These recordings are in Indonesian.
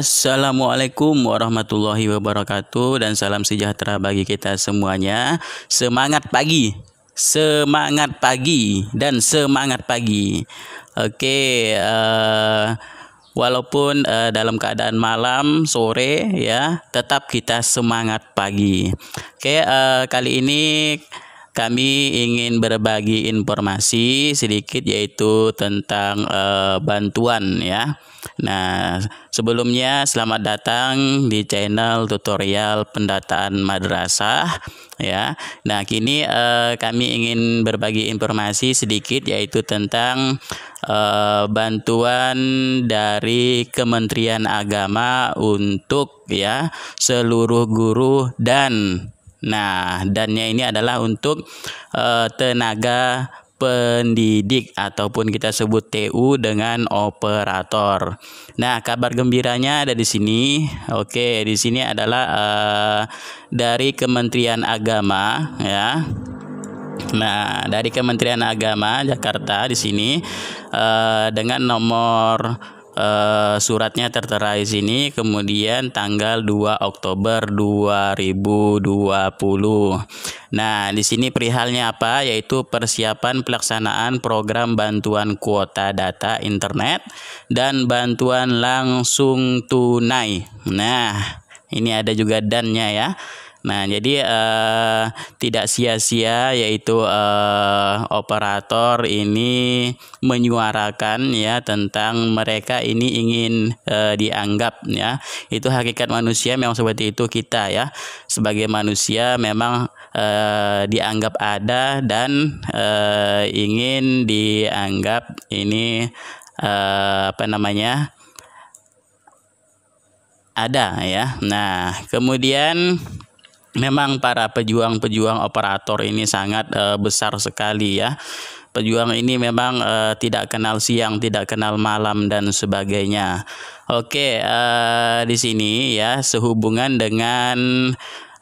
Assalamualaikum warahmatullahi wabarakatuh dan salam sejahtera bagi kita semuanya. Semangat pagi. Semangat pagi dan semangat pagi. Oke, uh, walaupun uh, dalam keadaan malam, sore ya, tetap kita semangat pagi. Oke, uh, kali ini kami ingin berbagi informasi sedikit yaitu tentang uh, bantuan ya. Nah, sebelumnya selamat datang di channel tutorial pendataan madrasah ya. Nah, kini uh, kami ingin berbagi informasi sedikit yaitu tentang uh, bantuan dari Kementerian Agama untuk ya seluruh guru dan Nah, dannya ini adalah untuk uh, tenaga pendidik ataupun kita sebut TU dengan operator. Nah, kabar gembiranya ada di sini. Oke, di sini adalah uh, dari Kementerian Agama ya. Nah, dari Kementerian Agama Jakarta di sini uh, dengan nomor uh, suratnya tertera di sini kemudian tanggal 2 Oktober 2020. Nah, di sini perihalnya apa? Yaitu persiapan pelaksanaan program bantuan kuota data internet dan bantuan langsung tunai. Nah, ini ada juga dannya ya. Nah, jadi uh, tidak sia-sia yaitu uh, operator ini menyuarakan ya tentang mereka ini ingin uh, dianggap ya. Itu hakikat manusia memang seperti itu kita ya. Sebagai manusia memang uh, dianggap ada dan uh, ingin dianggap ini uh, apa namanya? ada ya. Nah, kemudian memang para pejuang-pejuang operator ini sangat uh, besar sekali ya. Pejuang ini memang uh, tidak kenal siang, tidak kenal malam dan sebagainya. Oke, uh, di sini ya sehubungan dengan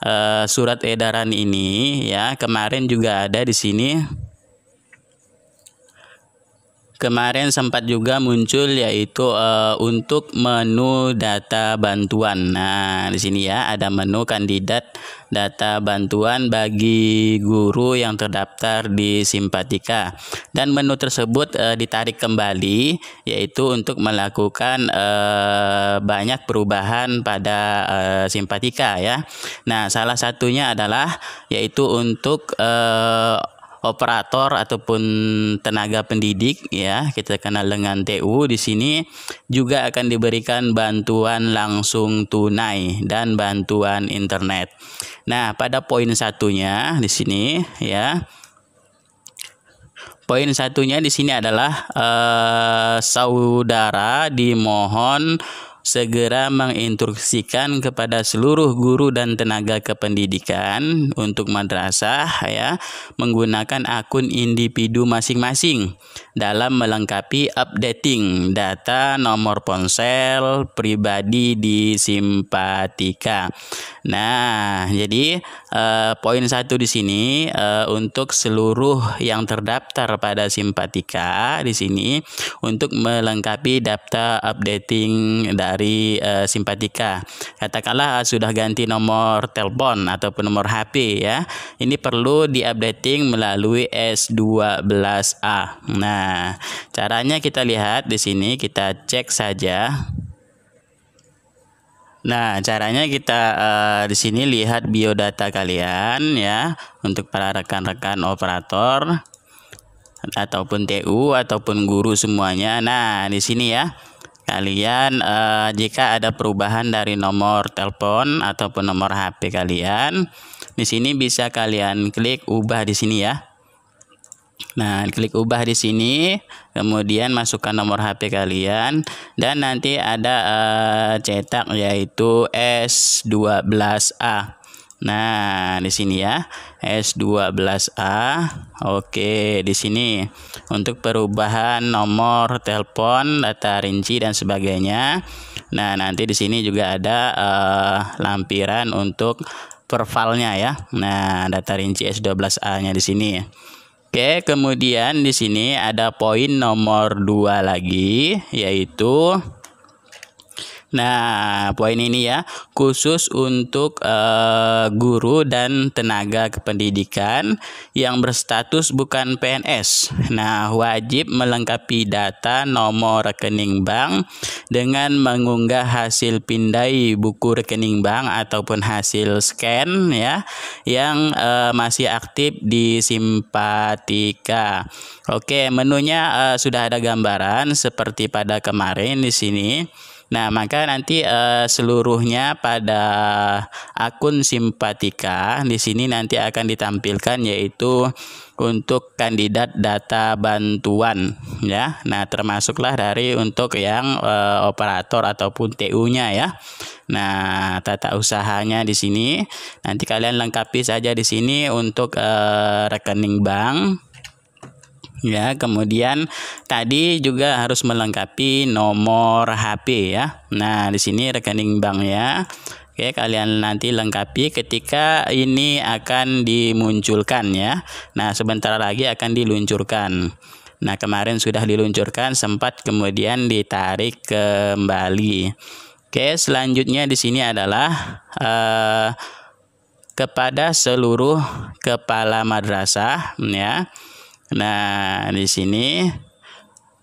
uh, surat edaran ini ya, kemarin juga ada di sini kemarin sempat juga muncul yaitu uh, untuk menu data bantuan. Nah, di sini ya ada menu kandidat data bantuan bagi guru yang terdaftar di Simpatika. Dan menu tersebut uh, ditarik kembali yaitu untuk melakukan uh, banyak perubahan pada uh, Simpatika ya. Nah, salah satunya adalah yaitu untuk uh, operator ataupun tenaga pendidik ya kita kenal dengan TU di sini juga akan diberikan bantuan langsung tunai dan bantuan internet. Nah, pada poin satunya di sini ya Poin satunya di sini adalah eh, saudara dimohon segera menginstruksikan kepada seluruh guru dan tenaga kependidikan untuk madrasah ya menggunakan akun individu masing-masing dalam melengkapi updating data nomor ponsel pribadi di Simpatika. Nah, jadi eh, poin satu di sini eh, untuk seluruh yang terdaftar pada Simpatika di sini untuk melengkapi data updating dari dari uh, simpatika. Katakanlah uh, sudah ganti nomor telepon ataupun nomor HP ya. Ini perlu diupdating melalui S12A. Nah, caranya kita lihat di sini kita cek saja. Nah, caranya kita uh, di sini lihat biodata kalian ya untuk para rekan-rekan operator ataupun TU ataupun guru semuanya. Nah, di sini ya kalian uh, jika ada perubahan dari nomor telepon ataupun nomor HP kalian di sini bisa kalian klik ubah di sini ya Nah, klik ubah di sini, kemudian masukkan nomor HP kalian dan nanti ada uh, cetak yaitu S12A. Nah, di sini ya, S12A. Oke, di sini untuk perubahan nomor telepon, data rinci dan sebagainya. Nah, nanti di sini juga ada uh, lampiran untuk profilnya ya. Nah, data rinci S12A-nya di sini. Oke, kemudian di sini ada poin nomor 2 lagi yaitu Nah, poin ini ya khusus untuk uh, guru dan tenaga kependidikan yang berstatus bukan PNS. Nah, wajib melengkapi data nomor rekening bank dengan mengunggah hasil pindai buku rekening bank ataupun hasil scan ya yang uh, masih aktif di Simpatika. Oke, menunya uh, sudah ada gambaran seperti pada kemarin di sini. Nah, maka nanti uh, seluruhnya pada akun simpatika di sini nanti akan ditampilkan yaitu untuk kandidat data bantuan ya. Nah, termasuklah dari untuk yang uh, operator ataupun TU-nya ya. Nah, tata usahanya di sini nanti kalian lengkapi saja di sini untuk uh, rekening bank ya kemudian tadi juga harus melengkapi nomor HP ya nah di sini rekening bank ya Oke, kalian nanti lengkapi ketika ini akan dimunculkan ya. Nah, sebentar lagi akan diluncurkan. Nah, kemarin sudah diluncurkan sempat kemudian ditarik kembali. Oke, selanjutnya di sini adalah uh, kepada seluruh kepala madrasah ya. Nah, di sini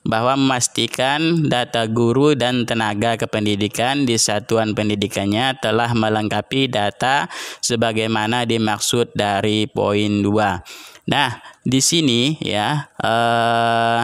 bahwa memastikan data guru dan tenaga kependidikan di satuan pendidikannya telah melengkapi data sebagaimana dimaksud dari poin 2. Nah, di sini ya eh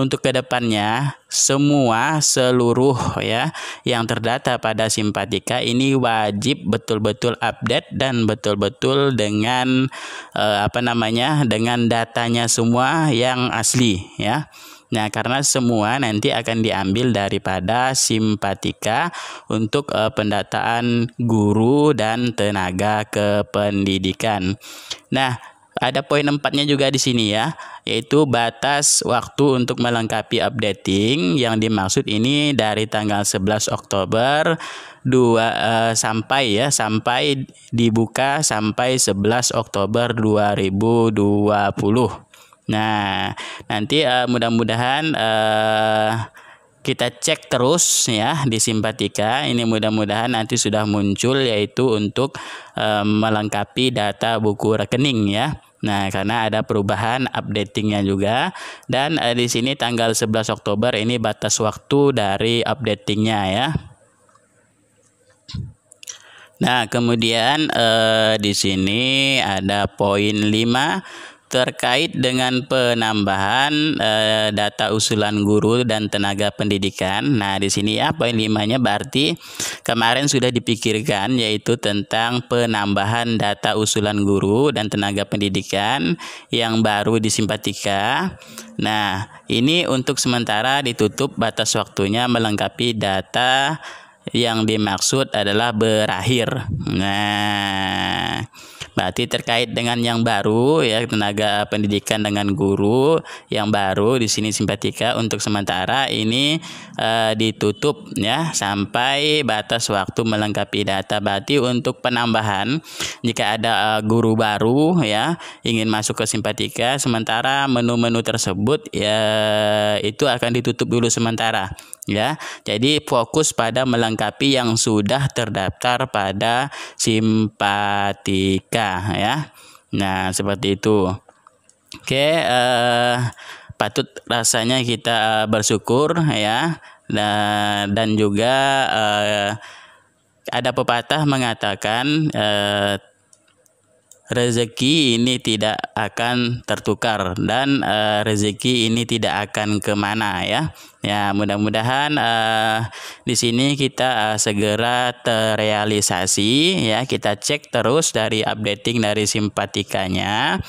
untuk ke depannya semua seluruh ya yang terdata pada simpatika ini wajib betul-betul update dan betul-betul dengan eh, apa namanya dengan datanya semua yang asli ya. Nah, karena semua nanti akan diambil daripada simpatika untuk uh, pendataan guru dan tenaga kependidikan. Nah, ada poin empatnya juga di sini ya, yaitu batas waktu untuk melengkapi updating. Yang dimaksud ini dari tanggal 11 Oktober 2 uh, sampai ya sampai dibuka sampai 11 Oktober 2020. Nah, nanti uh, mudah-mudahan uh, kita cek terus ya di simpatika. Ini mudah-mudahan nanti sudah muncul yaitu untuk e, melengkapi data buku rekening ya Nah, karena ada perubahan updatingnya juga dan e, di sini tanggal 11 Oktober ini batas waktu dari updatingnya ya. Nah, kemudian e, di sini ada poin 5 terkait dengan penambahan e, data usulan guru dan tenaga pendidikan. Nah, di sini ya poin limanya berarti kemarin sudah dipikirkan yaitu tentang penambahan data usulan guru dan tenaga pendidikan yang baru disimpatika. Nah, ini untuk sementara ditutup batas waktunya melengkapi data yang dimaksud adalah berakhir. Nah, Berarti terkait dengan yang baru ya tenaga pendidikan dengan guru yang baru di sini simpatika untuk sementara ini uh, ditutup ya sampai batas waktu melengkapi data. Berarti untuk penambahan jika ada uh, guru baru ya ingin masuk ke simpatika sementara menu-menu tersebut ya itu akan ditutup dulu sementara ya. Jadi fokus pada melengkapi yang sudah terdaftar pada simpatika ya. Nah, seperti itu. Oke, eh, patut rasanya kita bersyukur ya. Dan, dan juga eh, ada pepatah mengatakan eh, rezeki ini tidak akan tertukar dan uh, rezeki ini tidak akan ke mana ya ya mudah-mudahan uh, di sini kita uh, segera terrealisasi ya kita cek terus dari updating dari simpatikanya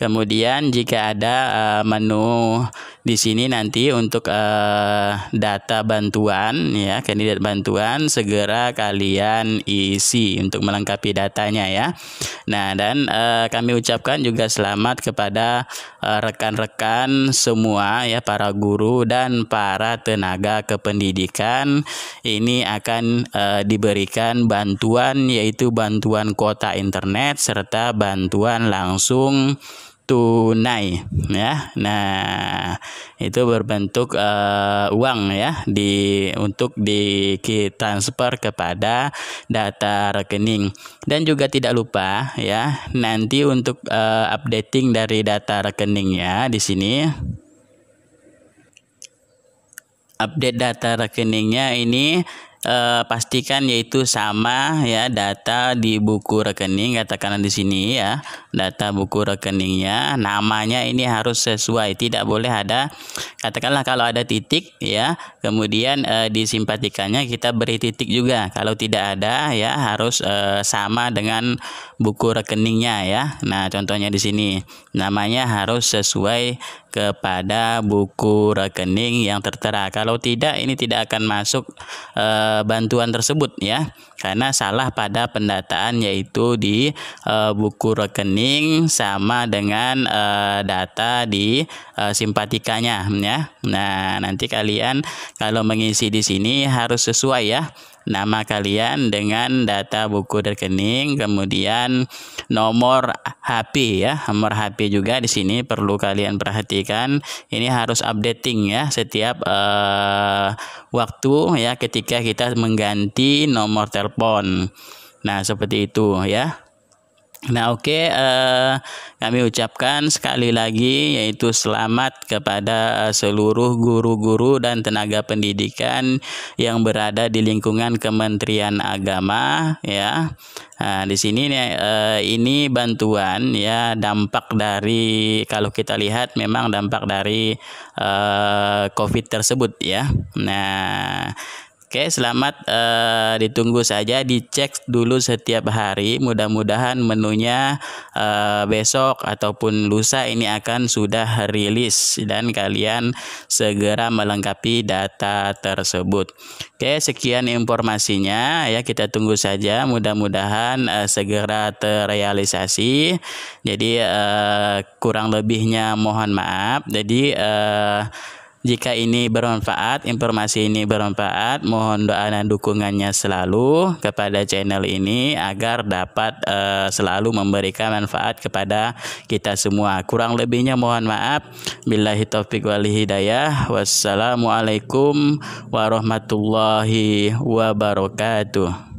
kemudian jika ada uh, menu di sini nanti untuk uh, data bantuan ya kandidat bantuan segera kalian isi untuk melengkapi datanya ya. Nah dan uh, kami ucapkan juga selamat kepada rekan-rekan uh, semua ya para guru dan para tenaga kependidikan ini akan uh, diberikan bantuan yaitu bantuan kuota internet serta bantuan langsung tunai ya. Nah, itu berbentuk uh, uang ya di untuk di transfer kepada data rekening. Dan juga tidak lupa ya, nanti untuk uh, updating dari data rekeningnya di sini update data rekeningnya ini eh, pastikan yaitu sama ya data di buku rekening katakanlah di sini ya data buku rekeningnya. Namanya ini harus sesuai tidak boleh ada katakanlah kalau ada titik ya kemudian eh, disimpatikannya kita beri titik juga. Kalau tidak ada ya harus eh, sama dengan buku rekeningnya ya. Nah contohnya di sini namanya harus sesuai kepada buku rekening yang tertera. Kalau tidak, ini tidak akan masuk e, bantuan tersebut ya, karena salah pada pendataan yaitu di e, buku rekening sama dengan e, data di e, simpatikanya ya. Nah, nanti kalian kalau mengisi di sini harus sesuai ya nama kalian dengan data buku rekening, kemudian nomor HP ya, nomor HP juga di sini perlu kalian perhatikan. Ini harus updating ya setiap uh, waktu ya ketika kita mengganti nomor telepon. Nah, seperti itu ya. Nah, oke, okay, eh, kami ucapkan sekali lagi yaitu selamat kepada seluruh guru-guru dan tenaga pendidikan yang berada di lingkungan Kementerian Agama, ya. Nah, di sini uh, ini bantuan ya dampak dari kalau kita lihat memang dampak dari uh, COVID tersebut ya. Nah, Oke, selamat uh, ditunggu saja, dicek dulu setiap hari. Mudah-mudahan menunya uh, besok ataupun lusa ini akan sudah rilis dan kalian segera melengkapi data tersebut. Oke, sekian informasinya ya. Kita tunggu saja. Mudah-mudahan uh, segera terrealisasi. Jadi kurang lebihnya mohon maaf. Jadi jika ini bermanfaat, informasi ini bermanfaat, mohon doa dan dukungannya selalu kepada channel ini agar dapat uh, selalu memberikan manfaat kepada kita semua. Kurang lebihnya mohon maaf. Billahi taufik wal hidayah. Wassalamualaikum warahmatullahi wabarakatuh.